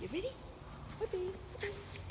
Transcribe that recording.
You ready? Whoopee, whoopee.